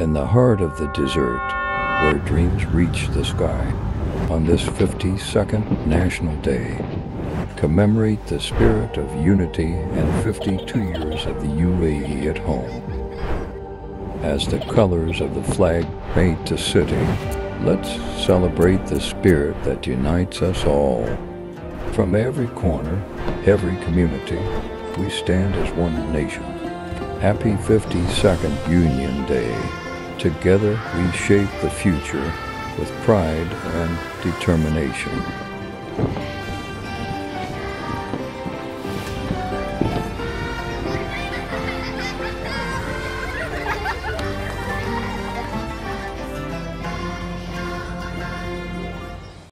in the heart of the desert, where dreams reach the sky, on this 52nd National Day, commemorate the spirit of unity and 52 years of the UAE at home. As the colors of the flag paint the city, let's celebrate the spirit that unites us all. From every corner, every community, we stand as one nation. Happy 52nd Union Day. Together we shape the future with pride and determination.